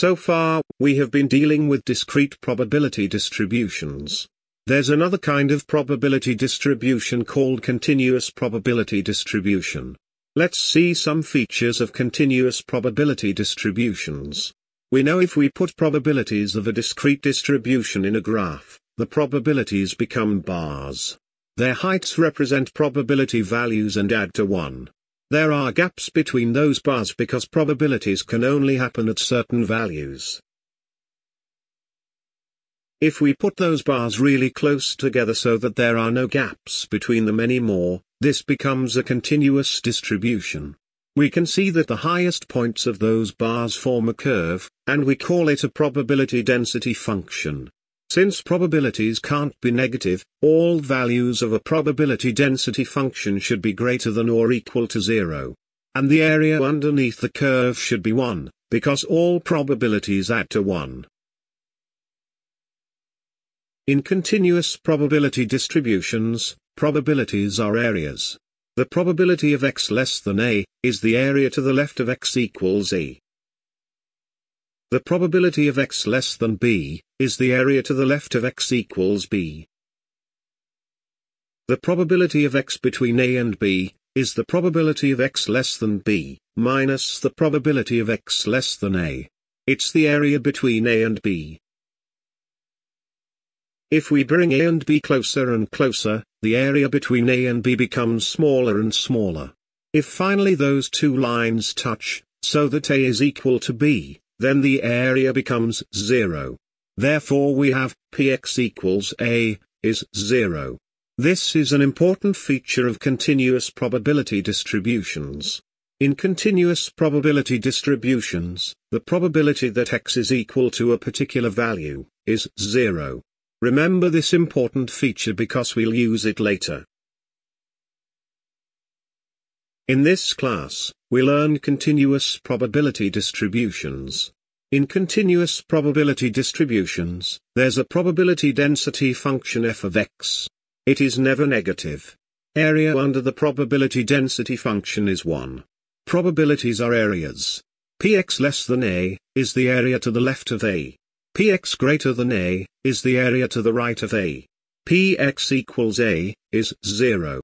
So far, we have been dealing with discrete probability distributions. There's another kind of probability distribution called continuous probability distribution. Let's see some features of continuous probability distributions. We know if we put probabilities of a discrete distribution in a graph, the probabilities become bars. Their heights represent probability values and add to 1. There are gaps between those bars because probabilities can only happen at certain values. If we put those bars really close together so that there are no gaps between them anymore, this becomes a continuous distribution. We can see that the highest points of those bars form a curve, and we call it a probability density function. Since probabilities can't be negative, all values of a probability density function should be greater than or equal to zero. And the area underneath the curve should be 1, because all probabilities add to 1. In continuous probability distributions, probabilities are areas. The probability of x less than a, is the area to the left of x equals a. The probability of x less than b, is the area to the left of x equals b. The probability of x between a and b, is the probability of x less than b, minus the probability of x less than a. It's the area between a and b. If we bring A and B closer and closer, the area between A and B becomes smaller and smaller. If finally those two lines touch, so that A is equal to B, then the area becomes 0. Therefore we have, px equals A, is 0. This is an important feature of continuous probability distributions. In continuous probability distributions, the probability that x is equal to a particular value, is 0. Remember this important feature because we'll use it later. In this class, we learn continuous probability distributions. In continuous probability distributions, there's a probability density function f of x. It is never negative. Area under the probability density function is 1. Probabilities are areas. px less than a, is the area to the left of a px greater than a, is the area to the right of a. px equals a, is 0.